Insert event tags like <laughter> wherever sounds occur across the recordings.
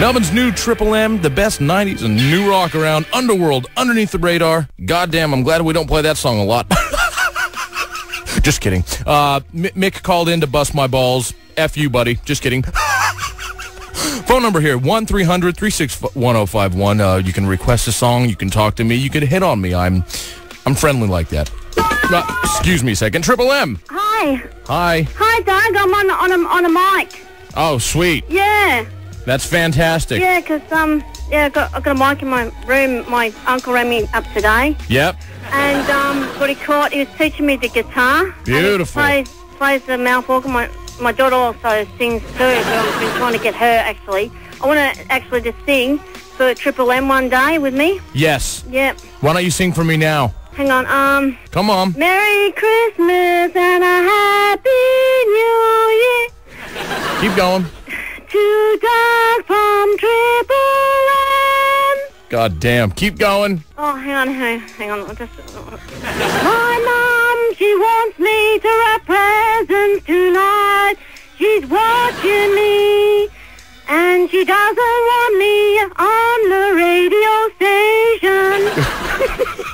Melbourne's new Triple M, the best 90s and new rock around, Underworld, Underneath the Radar. Goddamn, I'm glad we don't play that song a lot. <laughs> Just kidding. Uh, Mick called in to bust my balls. F you, buddy. Just kidding. <laughs> Phone number here, 1-300-361-1051. Uh, you can request a song. You can talk to me. You can hit on me. I'm I'm friendly like that. Uh, excuse me a second. Triple M. Hi. Hi. Hi, Doug. I'm on, on, a, on a mic. Oh, sweet. Yeah. That's fantastic. Yeah, 'cause um, yeah, I got, I got a mic in my room. My uncle rang me up today. Yep. And um, what he caught, he was teaching me the guitar. Beautiful. And he plays, plays the mouth organ. My, my daughter also sings too. So I've been trying to get her, actually. I want to actually just sing for Triple M one day with me. Yes. Yep. Why don't you sing for me now? Hang on. Um. Come on. Merry Christmas and a Happy New Year Keep going. God damn. Keep going. Oh, hang on, hang, on. hang on. Just, My mum, she wants me to wrap presents tonight. She's watching me, and she doesn't want me on the radio station. <laughs>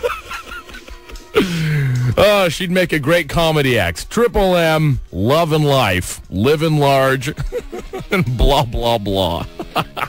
Oh, she'd make a great comedy act. Triple M, love and life, live living large, <laughs> and blah, blah, blah. <laughs>